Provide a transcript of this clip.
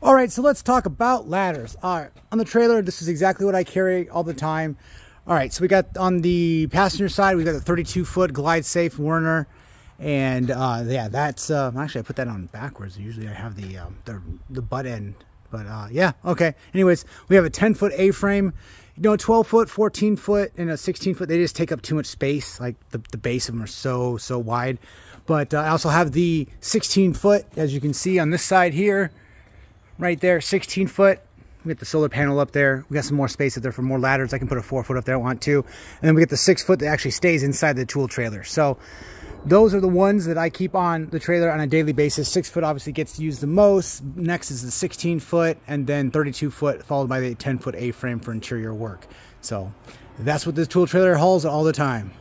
All right, so let's talk about ladders. All right, on the trailer, this is exactly what I carry all the time. All right, so we got on the passenger side, we got the 32 foot glide safe Werner. And uh, yeah, that's, uh, actually I put that on backwards. Usually I have the, um, the, the butt end, but uh, yeah, okay. Anyways, we have a 10 foot A-frame, you know, 12 foot, 14 foot, and a 16 foot. They just take up too much space. Like the, the base of them are so, so wide. But uh, I also have the 16 foot, as you can see on this side here right there, 16 foot. We get the solar panel up there. We got some more space up there for more ladders. I can put a four foot up there I want to. And then we get the six foot that actually stays inside the tool trailer. So those are the ones that I keep on the trailer on a daily basis. Six foot obviously gets used the most. Next is the 16 foot and then 32 foot followed by the 10 foot A-frame for interior work. So that's what this tool trailer hauls all the time.